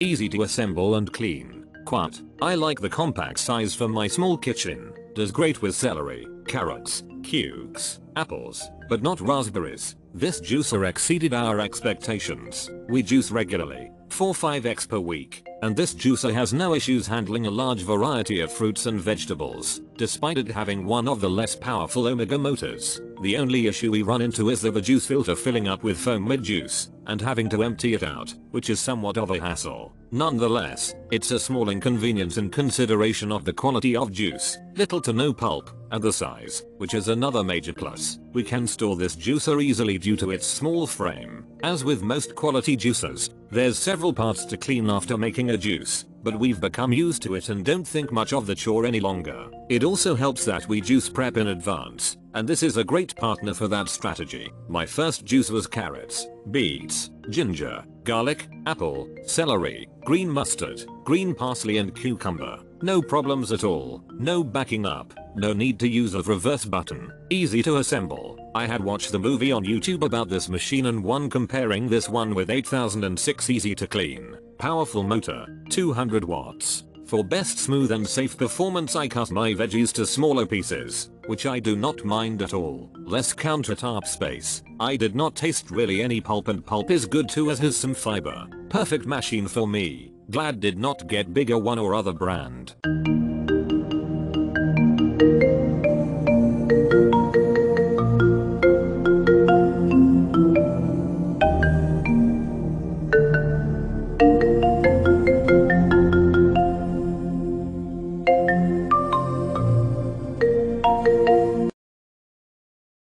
Easy to assemble and clean. Quat. I like the compact size for my small kitchen. Does great with celery, carrots, cukes, apples, but not raspberries. This juicer exceeded our expectations. We juice regularly, 4-5x per week, and this juicer has no issues handling a large variety of fruits and vegetables, despite it having one of the less powerful Omega motors. The only issue we run into is the juice filter filling up with foam mid-juice, and having to empty it out, which is somewhat of a hassle. Nonetheless, it's a small inconvenience in consideration of the quality of juice, little to no pulp, and the size, which is another major plus. We can store this juicer easily due to its small frame. As with most quality juicers, there's several parts to clean after making a juice, but we've become used to it and don't think much of the chore any longer. It also helps that we juice prep in advance, and this is a great partner for that strategy. My first juice was carrots, beets, ginger, garlic, apple, celery, green mustard, green parsley and cucumber. No problems at all. No backing up. No need to use a reverse button. Easy to assemble. I had watched the movie on YouTube about this machine and one comparing this one with 8006 easy to clean. Powerful motor, 200 watts. For best smooth and safe performance I cut my veggies to smaller pieces, which I do not mind at all. Less countertop space. I did not taste really any pulp and pulp is good too as has some fiber. Perfect machine for me. Glad did not get bigger one or other brand.